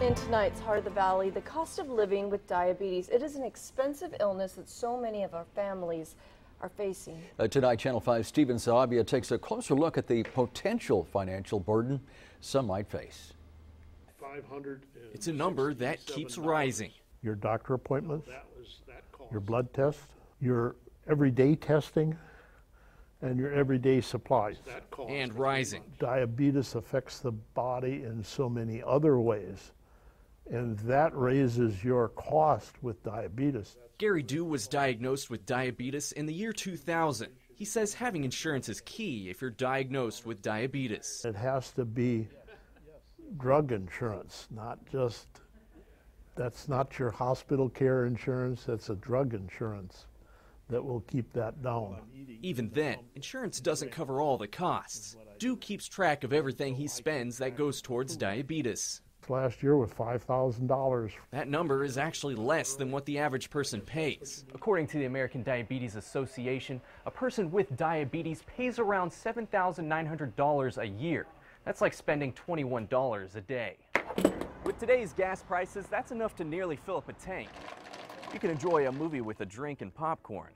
In tonight's Heart of the Valley, the cost of living with diabetes. It is an expensive illness that so many of our families are facing. Uh, tonight, Channel 5 Stephen Sarabia takes a closer look at the potential financial burden some might face. It's a number that keeps rising. Your doctor appointments, your blood test, your everyday testing, and your everyday supplies. And rising. Diabetes affects the body in so many other ways, and that raises your cost with diabetes. Gary Dew was diagnosed with diabetes in the year 2000. He says having insurance is key if you're diagnosed with diabetes. It has to be drug insurance, not just, that's not your hospital care insurance, that's a drug insurance that will keep that down. Even then, insurance doesn't cover all the costs. Dew keeps track of everything he spends that goes towards diabetes. Last year was $5,000. That number is actually less than what the average person pays. According to the American Diabetes Association, a person with diabetes pays around $7,900 a year. That's like spending $21 a day. With today's gas prices, that's enough to nearly fill up a tank. You can enjoy a movie with a drink and popcorn.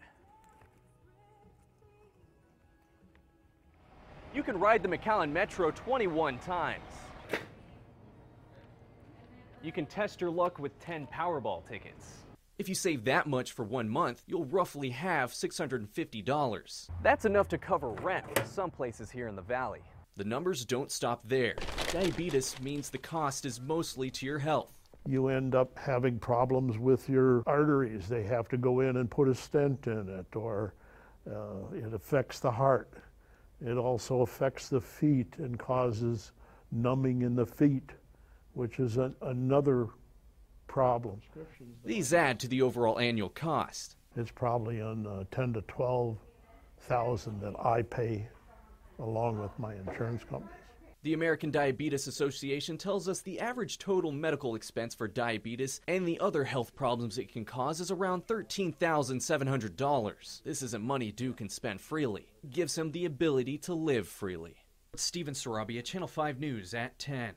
You can ride the McAllen Metro 21 times. You can test your luck with 10 Powerball tickets. If you save that much for one month, you'll roughly have $650. That's enough to cover rent for some places here in the valley. The numbers don't stop there. Diabetes means the cost is mostly to your health. You end up having problems with your arteries. They have to go in and put a stent in it, or uh, it affects the heart. It also affects the feet and causes numbing in the feet, which is a, another problem. These add to the overall annual cost. It's probably on uh, 10 to 12 thousand that I pay along with my insurance companies. The American Diabetes Association tells us the average total medical expense for diabetes and the other health problems it can cause is around $13,700. This isn't money Dew can spend freely. It gives him the ability to live freely. Stephen Sarabia, Channel 5 News at 10.